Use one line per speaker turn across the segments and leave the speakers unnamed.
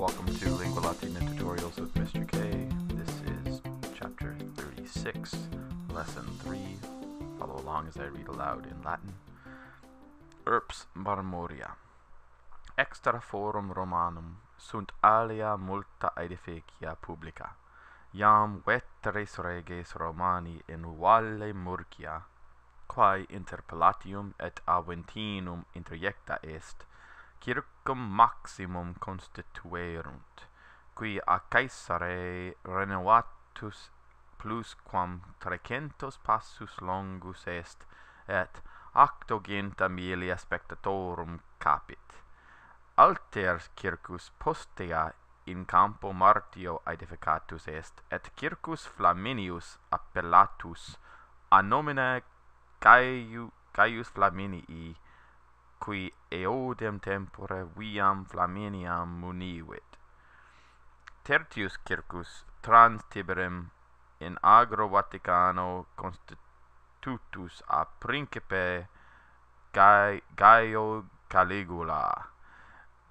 welcome to Lingua Latina Tutorials with Mr. K. This is chapter 36, lesson 3. Follow along as I read aloud in Latin. Urbs Marmorea. Extra forum Romanum sunt alia multa edificia publica. Iam veteres reges Romani in valle Murcia, quae inter Palatium et Aventinum interjecta est, circum maximum constituerunt qui a Caesare renovatus plus quam trecentos passus longus est et octogenta milia spectatorum capit. Alter circus postea in campo martio aedificatus est et circus flaminius appellatus a nomine Caiu, Caius Flaminii qui eodem tempore viam Flaminiam munivit. Tertius Circus trans Tiberem in agro Vaticano constitutus a principe Gai Gaio Caligula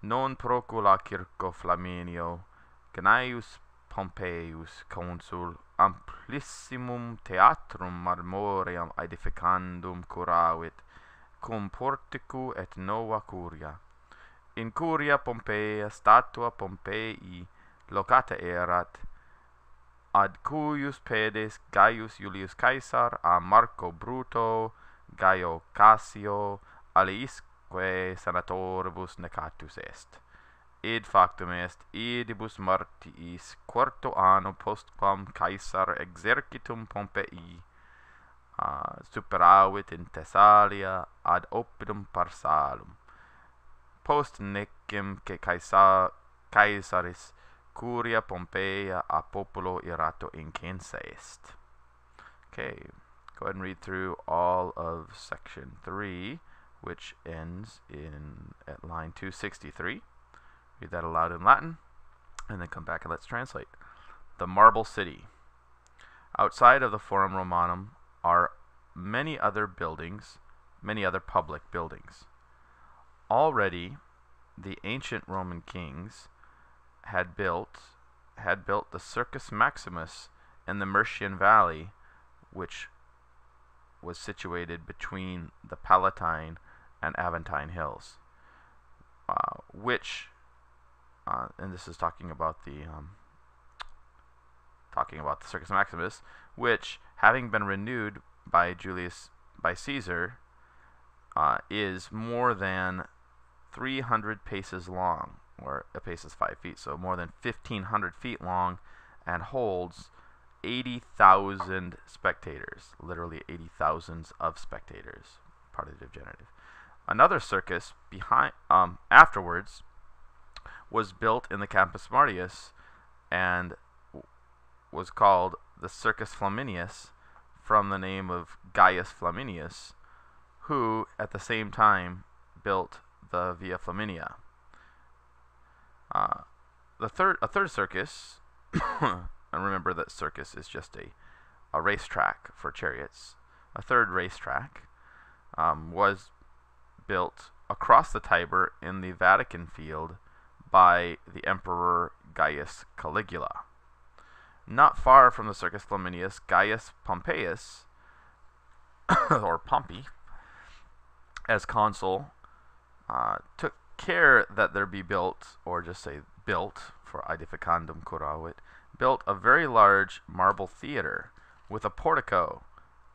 non procula Circo Flaminio Gnaeus Pompeius consul amplissimum theatrum marmoream edificandum curavit cum porticu et nova curia. In curia Pompeia statua Pompeii locata erat, ad cuius pedes Gaius Julius Caesar a Marco Bruto, Gaio Cassio, aliisque senatoribus necatus est. Id factum est, idibus martiis quarto anno postquam Caesar exercitum Pompeii superavit in Thessalia ad oppidum Pharsalum. Post necem que Caesar, Caesaris curia Pompeia a populo irato incensa est. Okay, go ahead and read through all of section 3, which ends in at line 263. Read that aloud in Latin, and then come back and let's translate. The Marble City. Outside of the Forum Romanum are many other buildings, many other public buildings. Already, the ancient Roman kings had built had built the Circus Maximus in the Murcian Valley, which was situated between the Palatine and Aventine hills, uh, which, uh, and this is talking about the um, talking about the Circus Maximus, which, having been renewed by Julius by Caesar, uh, is more than 300 paces long, or a pace is five feet, so more than 1,500 feet long, and holds 80,000 spectators, literally 80,000 of spectators, partitive genitive. Another circus behind, um, afterwards, was built in the Campus Martius, and was called the Circus Flaminius, from the name of Gaius Flaminius, who at the same time built the Via Flaminia. Uh, the third, a third circus, and remember that circus is just a, a racetrack for chariots. A third racetrack um, was built across the Tiber in the Vatican field by the Emperor Gaius Caligula. Not far from the Circus Flaminius, Gaius Pompeius, or Pompey, as consul, uh, took care that there be built, or just say built, for aedificandum curavit, built a very large marble theater with a portico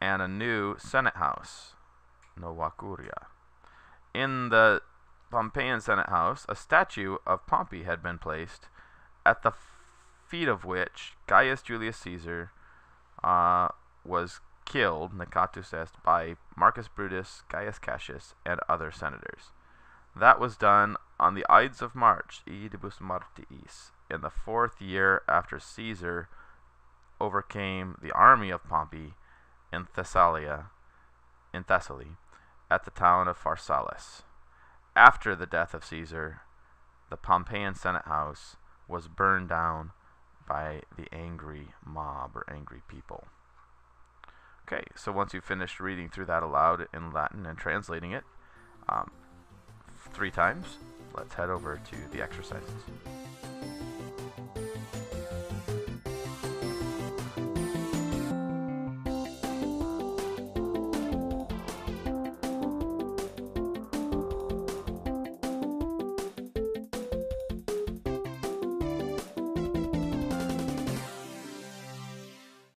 and a new senate house, Nova Curia. In the Pompeian senate house, a statue of Pompey had been placed, at the feet of which Gaius Julius Caesar uh, was killed, necatus est, by Marcus Brutus, Gaius Cassius, and other senators. That was done on the Ides of March, Idibus Martiis, in the fourth year after Caesar overcame the army of Pompey in Thessalia, in Thessaly, at the town of Pharsalus. After the death of Caesar, the Pompeian Senate house was burned down by the angry mob or angry people. Okay, so once you've finished reading through that aloud in Latin and translating it um, three times, let's head over to the exercises.